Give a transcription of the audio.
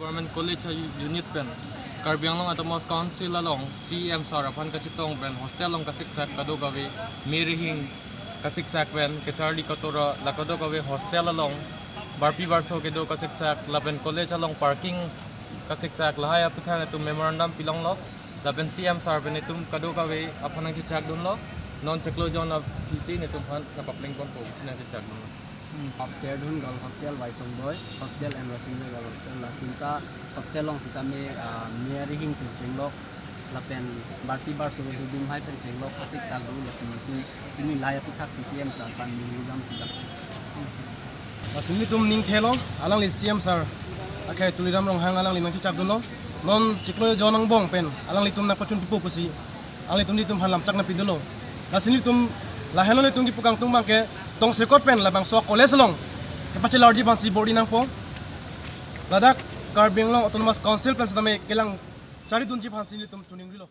Government College unit pen. Karbiang long atamos council along CM sarapan kachitong pen hostel long kasiksak kado gawe mirihing kasiksak pen ke Charlie Katura lakado gawe hostel along barpi barso ke do kasiksak lapen college along parking kasiksak lahaya pikha tu memorandum pilong lo lapen CM sar pen itum kado gawe apanang chichak dun lo non cheklo jon na PC ne tum han na papling kon po sinang chichak dun lo পাপচেয়াৰ girl hostel বাইচংবই hostel and ৰাচিংবই girl hostel লা তিনিটা hostel লং চিতামে মিয়াৰী হিং পেঞ্চেং লক লাপেন বাৰ্টি বাৰ চবে দুদিন হাই পেঞ্চেং লক আছিক চাল গৰু লাচিং নতুন তুমি লাই আপি থাক চি চি এম চাৰ পান মিলি যাম কিবা লাচিং নি তুম নিং থেলং আলং চি এম চাৰ আখাই তুলিৰাম ৰং হাং আলং নিমাংছি চাপ দুলং নন চিকলো জনং বং পেন আলং নি তুম না কচুন টুপু পুচি আলং তুম নি তুম হালাম চাক না পিন্ধুলো লাচিং নি তুম লাহে ললে তুমি পোকাং তুম Banke tong sekot pen la bang so college long ke pache larji bang si bodi nang po ladak karbing long autonomous council pen sa kelang chari dun ji bang si li tum chuning rilo